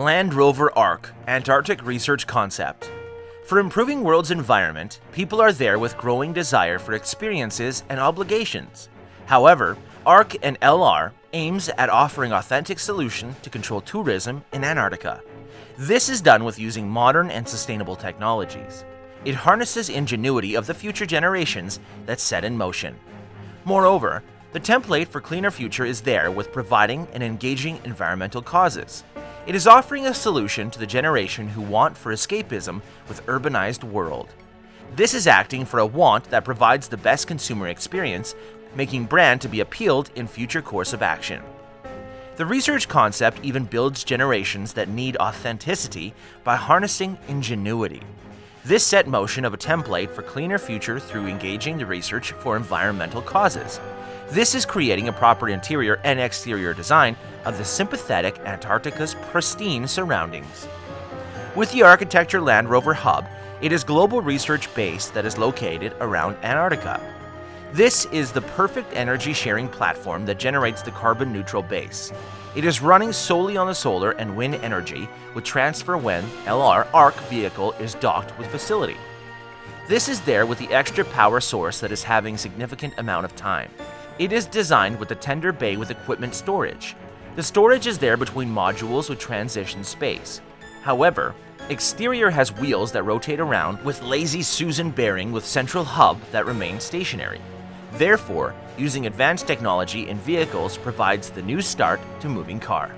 Land Rover ARC Antarctic Research Concept. For improving world's environment, people are there with growing desire for experiences and obligations. However, ARC and LR aims at offering authentic solution to control tourism in Antarctica. This is done with using modern and sustainable technologies. It harnesses ingenuity of the future generations that's set in motion. Moreover, the template for Cleaner Future is there with providing and engaging environmental causes. It is offering a solution to the generation who want for escapism with urbanized world. This is acting for a want that provides the best consumer experience, making brand to be appealed in future course of action. The research concept even builds generations that need authenticity by harnessing ingenuity. This set motion of a template for cleaner future through engaging the research for environmental causes. This is creating a proper interior and exterior design of the sympathetic Antarctica's pristine surroundings. With the Architecture Land Rover Hub, it is global research base that is located around Antarctica. This is the perfect energy sharing platform that generates the carbon neutral base. It is running solely on the solar and wind energy with transfer when LR ARC vehicle is docked with facility. This is there with the extra power source that is having significant amount of time. It is designed with a tender bay with equipment storage. The storage is there between modules with transition space. However, exterior has wheels that rotate around with lazy Susan bearing with central hub that remains stationary. Therefore, using advanced technology in vehicles provides the new start to moving car.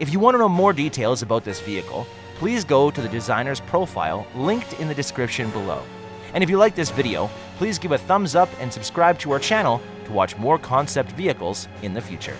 If you want to know more details about this vehicle, please go to the designer's profile linked in the description below. And if you like this video, please give a thumbs up and subscribe to our channel to watch more concept vehicles in the future.